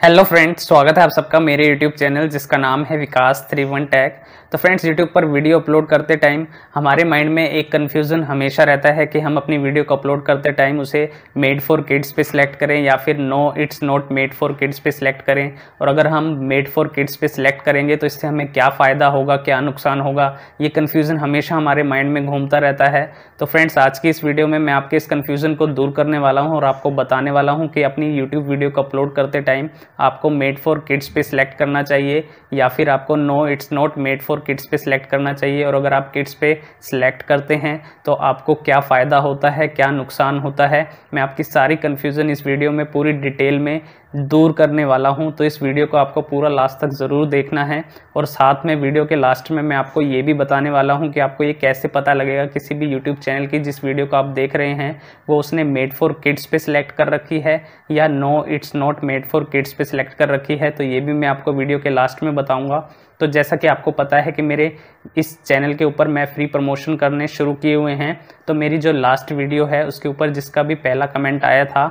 Hello friends स्वागत है आप सबका मेरे यूट्यूब चैनल जिसका नाम है विकास थ्री वन टैग तो फ्रेंड्स यूट्यूब पर वीडियो अपलोड करते टाइम हमारे माइंड में एक कन्फ्यूज़न हमेशा रहता है कि हम अपनी वीडियो को अपलोड करते टाइम उसे मेड फॉर किड्स पे सिलेक्ट करें या फिर no it's not made for kids पे सिलेक्ट करें। और अगर हम मेड फॉर किड्स पे सिलेक्ट करेंगे तो इससे हमें क्या फ़ायदा होगा, क्या नुकसान होगा? ये कन्फ्यूज़न हमेशा हमारे माइंड में घूमता रहता है। तो फ्रेंड्स आज की इस वीडियो में मैं आपके इस कन्फ्यूज़न को दूर करने वाला हूँ और आपको बताने वाला हूँ कि अपनी यूट्यूब वीडियो को अपलोड करते टाइम आपको मेड फॉर किड्स पे सिलेक्ट करना चाहिए या फिर आपको no it's not made for kids पे सिलेक्ट करना चाहिए। और अगर आप किड्स पे सिलेक्ट करते हैं तो आपको क्या फ़ायदा होता है, क्या नुकसान होता है? मैं आपकी सारी कन्फ्यूज़न इस वीडियो में पूरी डिटेल में दूर करने वाला हूँ तो इस वीडियो को आपको पूरा लास्ट तक ज़रूर देखना है। और साथ में वीडियो के लास्ट में मैं आपको ये भी बताने वाला हूँ कि आपको ये कैसे पता लगेगा किसी भी यूट्यूब चैनल की जिस वीडियो को आप देख रहे हैं, वो उसने मेड फॉर किड्स पे सिलेक्ट कर रखी है या no it's not made for kids पे सिलेक्ट कर रखी है तो ये भी मैं आपको वीडियो के लास्ट में बताऊँगा। तो जैसा कि आपको पता है कि मेरे इस चैनल के ऊपर मैं फ्री प्रमोशन करने शुरू किए हुए हैं तो मेरी जो लास्ट वीडियो है, उसके ऊपर जिसका भी पहला कमेंट आया था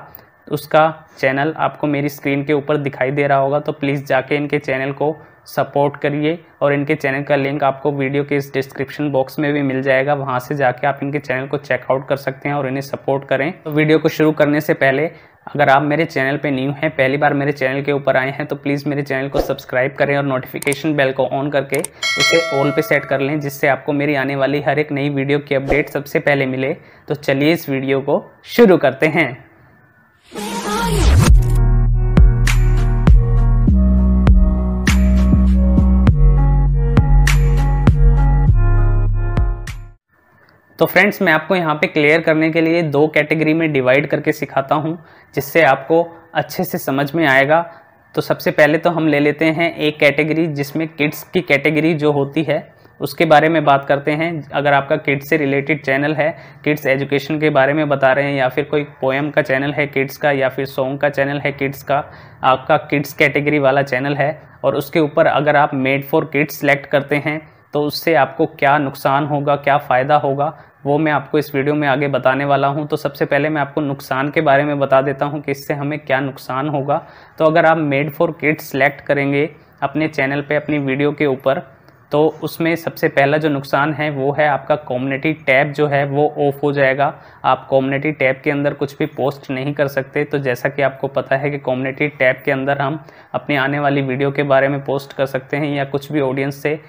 उसका चैनल आपको मेरी स्क्रीन के ऊपर दिखाई दे रहा होगा तो प्लीज़ जाके इनके चैनल को सपोर्ट करिए और इनके चैनल का लिंक आपको वीडियो के इस डिस्क्रिप्शन बॉक्स में भी मिल जाएगा। वहाँ से जाके आप इनके चैनल को चेकआउट कर सकते हैं और इन्हें सपोर्ट करें। तो वीडियो को शुरू करने से पहले, अगर आप मेरे चैनल पे न्यू हैं, पहली बार मेरे चैनल के ऊपर आए हैं तो प्लीज़ मेरे चैनल को सब्सक्राइब करें और नोटिफिकेशन बेल को ऑन करके उसे ऑल पे सेट कर लें, जिससे आपको मेरी आने वाली हर एक नई वीडियो की अपडेट सबसे पहले मिले। तो चलिए इस वीडियो को शुरू करते हैं। तो फ्रेंड्स, मैं आपको यहाँ पे क्लियर करने के लिए दो कैटेगरी में डिवाइड करके सिखाता हूँ, जिससे आपको अच्छे से समझ में आएगा। तो सबसे पहले तो हम ले लेते हैं एक कैटेगरी जिसमें किड्स की कैटेगरी जो होती है, उसके बारे में बात करते हैं। अगर आपका किड्स से रिलेटेड चैनल है किड्स एजुकेशन के बारे में बता रहे हैं, या फिर कोई पोएम का चैनल है किड्स का, या फिर सॉन्ग का चैनल है किड्स का, आपका किड्स कैटेगरी वाला चैनल है, और उसके ऊपर अगर आप मेड फॉर किड्स सेलेक्ट करते हैं तो उससे आपको क्या नुकसान होगा, क्या फ़ायदा होगा, वो मैं आपको इस वीडियो में आगे बताने वाला हूँ। तो सबसे पहले मैं आपको नुकसान के बारे में बता देता हूँ कि इससे हमें क्या नुकसान होगा। तो अगर आप मेड फॉर किड्स सेलेक्ट करेंगे अपने चैनल पे, अपनी वीडियो के ऊपर तो उसमें सबसे पहला जो नुकसान है, वो है आपका कम्युनिटी टैब जो है, वो ऑफ़ हो जाएगा। आप कम्युनिटी टैब के अंदर कुछ भी पोस्ट नहीं कर सकते। तो जैसा कि आपको पता है कि कम्युनिटी टैब के अंदर हम अपनी आने वाली वीडियो के बारे में पोस्ट कर सकते हैं या कुछ भी ऑडियंस से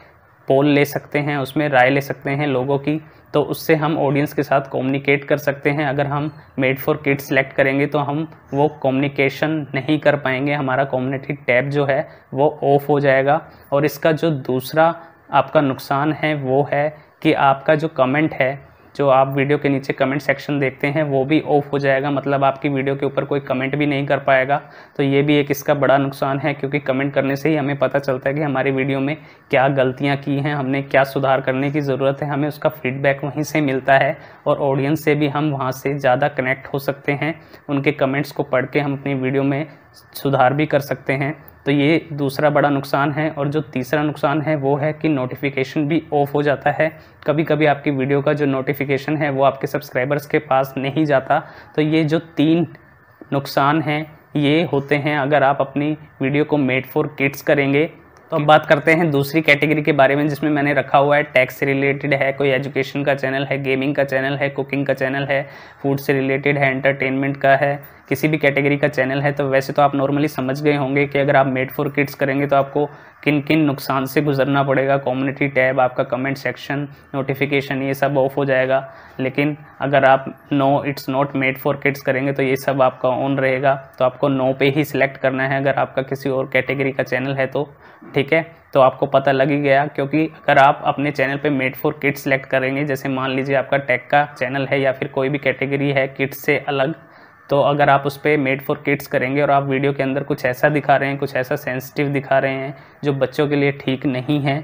पोल ले सकते हैं, उसमें राय ले सकते हैं लोगों की तो उससे हम ऑडियंस के साथ कम्युनिकेट कर सकते हैं। अगर हम मेड फॉर किड सेलेक्ट करेंगे तो हम वो कम्युनिकेशन नहीं कर पाएँगे। हमारा कम्युनिटी टैब जो है, वो ऑफ़ हो जाएगा। और इसका जो दूसरा आपका नुकसान है, वो है कि आपका जो कमेंट है जो आप वीडियो के नीचे कमेंट सेक्शन देखते हैं, वो भी ऑफ़ हो जाएगा। मतलब आपकी वीडियो के ऊपर कोई कमेंट भी नहीं कर पाएगा। तो ये भी एक इसका बड़ा नुकसान है, क्योंकि कमेंट करने से ही हमें पता चलता है कि हमारी वीडियो में क्या गलतियाँ की हैं, हमने क्या सुधार करने की ज़रूरत है। हमें उसका फीडबैक वहीं से मिलता है और ऑडियंस से भी हम वहाँ से ज़्यादा कनेक्ट हो सकते हैं। उनके कमेंट्स को पढ़ के हम अपनी वीडियो में सुधार भी कर सकते हैं। तो ये दूसरा बड़ा नुकसान है और जो तीसरा नुकसान है वो है कि नोटिफिकेशन भी ऑफ़ हो जाता है। कभी कभी आपकी वीडियो का जो नोटिफिकेशन है वो आपके सब्सक्राइबर्स के पास नहीं जाता। तो ये जो तीन नुकसान हैं, ये होते हैं अगर आप अपनी वीडियो को मेड फॉर किड्स करेंगे। तो अब बात करते हैं दूसरी कैटेगरी के बारे में जिसमें मैंने रखा हुआ है। टैक्स से रिलेटेड है, कोई एजुकेशन का चैनल है गेमिंग का चैनल है कुकिंग का चैनल है फ़ूड से रिलेटेड है एंटरटेनमेंट का है। किसी भी कैटेगरी का चैनल है तो वैसे तो आप नॉर्मली समझ गए होंगे कि अगर आप मेड फॉर किड्स करेंगे तो आपको किन किन नुकसान से गुजरना पड़ेगा कम्युनिटी टैब, आपका कमेंट सेक्शन नोटिफिकेशन ये सब ऑफ़ हो जाएगा। लेकिन अगर आप no it's not made for kids करेंगे तो ये सब आपका ऑन रहेगा तो आपको नो पे ही सिलेक्ट करना है अगर आपका किसी और कैटेगरी का चैनल है तो ठीक है? तो आपको पता लग ही गया, क्योंकि अगर आप अपने चैनल पे मेड फॉर किड्स सेलेक्ट करेंगे, जैसे मान लीजिए आपका टेक का चैनल है या फिर कोई भी कैटेगरी है किड्स से अलग तो अगर आप उस पर मेड फॉर किड्स करेंगे और आप वीडियो के अंदर कुछ ऐसा दिखा रहे हैं, कुछ ऐसा सेंसिटिव दिखा रहे हैं, जो बच्चों के लिए ठीक नहीं है,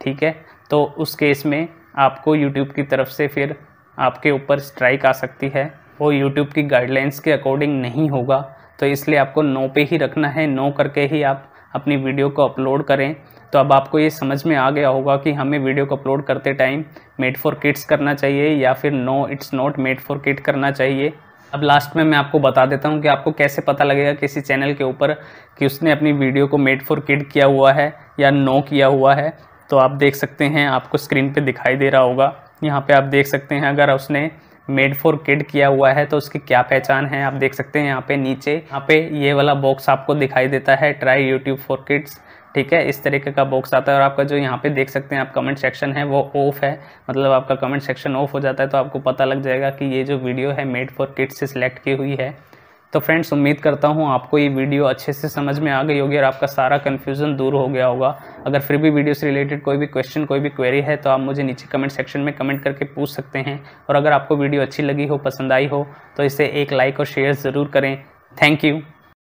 ठीक है? तो उस केस में आपको यूट्यूब की तरफ़ से फिर आपके ऊपर स्ट्राइक आ सकती है। वो यूट्यूब की गाइडलाइंस के अकॉर्डिंग नहीं होगा तो इसलिए आपको नो पे ही रखना है। नो करके ही आप अपनी वीडियो को अपलोड करें। तो अब आपको ये समझ में आ गया होगा कि हमें वीडियो को अपलोड करते टाइम मेड फॉर किड्स करना चाहिए या फिर no it's not made for kid करना चाहिए। अब लास्ट में मैं आपको बता देता हूँ कि आपको कैसे पता लगेगा किसी चैनल के ऊपर कि उसने अपनी वीडियो को मेड फॉर किड किया हुआ है या नो किया हुआ है। तो आप देख सकते हैं, आपको स्क्रीन पे दिखाई दे रहा होगा। यहाँ पे आप देख सकते हैं, अगर उसने मेड फॉर किड किया हुआ है तो उसकी क्या पहचान है? आप देख सकते हैं, यहाँ पे नीचे, यहाँ पे ये वाला बॉक्स आपको दिखाई देता है ट्राई यूट्यूब फॉर किड्स ठीक है, इस तरीके का बॉक्स आता है और आपका जो यहाँ पे देख सकते हैं आप कमेंट सेक्शन है, वो ऑफ़ है। मतलब आपका कमेंट सेक्शन ऑफ़ हो जाता है तो आपको पता लग जाएगा कि ये जो वीडियो है मेड फॉर किड्स से सिलेक्ट की हुई है। तो फ्रेंड्स उम्मीद करता हूँ आपको ये वीडियो अच्छे से समझ में आ गई होगी और आपका सारा कन्फ्यूज़न दूर हो गया होगा। अगर फिर भी वीडियो से रिलेटेड कोई भी क्वेश्चन कोई भी क्वेरी है तो आप मुझे नीचे कमेंट सेक्शन में कमेंट करके पूछ सकते हैं। और अगर आपको वीडियो अच्छी लगी हो, पसंद आई हो तो इसे एक लाइक और शेयर ज़रूर करें। Thank you